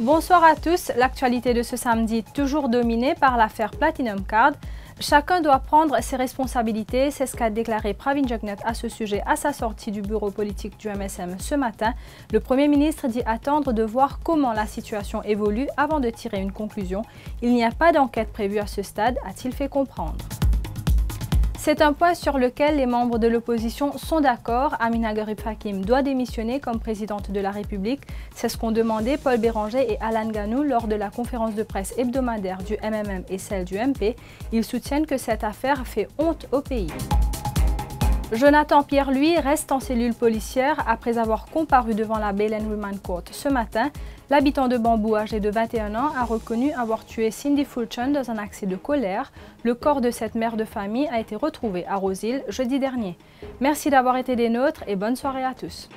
Bonsoir à tous. L'actualité de ce samedi, toujours dominée par l'affaire Platinum Card. Chacun doit prendre ses responsabilités, c'est ce qu'a déclaré Pravin Jagnat à ce sujet à sa sortie du bureau politique du MSM ce matin. Le Premier ministre dit attendre de voir comment la situation évolue avant de tirer une conclusion. Il n'y a pas d'enquête prévue à ce stade, a-t-il fait comprendre. C'est un point sur lequel les membres de l'opposition sont d'accord. Amina Garib Hakim doit démissionner comme présidente de la République. C'est ce qu'ont demandé Paul Béranger et Alan Ganou lors de la conférence de presse hebdomadaire du MMM et celle du MP. Ils soutiennent que cette affaire fait honte au pays. Jonathan Pierre, lui, reste en cellule policière après avoir comparu devant la Bail Remand Court ce matin. L'habitant de Bambou, âgé de 21 ans, a reconnu avoir tué Cindy Fulton dans un accès de colère. Le corps de cette mère de famille a été retrouvé à Rosil jeudi dernier. Merci d'avoir été des nôtres et bonne soirée à tous.